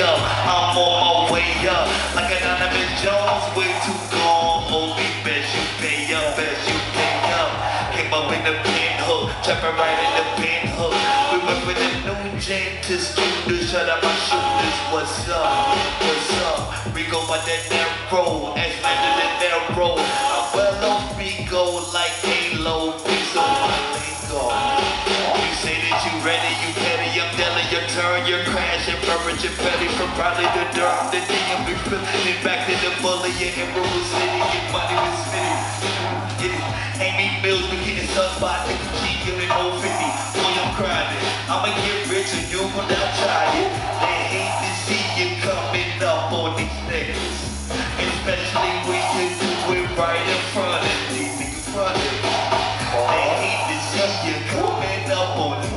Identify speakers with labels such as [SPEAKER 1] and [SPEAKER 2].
[SPEAKER 1] up. I'm on my way up. Like Anonymous Jones, way too gone. Oh, be best you pay up, best you pay up. Came up in the Pinhook, trapping right in the Pinhook. We went with the new Jane to studio, shut up my shooters. What's up? What's up? We go by that narrow, as under the narrow. I'm well off, we go like Halo, of my lingo. You say that you ready, you turn your crash and purge your petty from probably the dark the DMV pillin' it. Back to the bully in rural city Your money was city get it Amy Mills be hitting sunspot nigga G old 050 boy I'm crying. I'ma get rich and you will not try it. They hate to see you coming up on these niggas especially when you do it right in front of these niggas
[SPEAKER 2] they
[SPEAKER 1] hate to see you coming up on these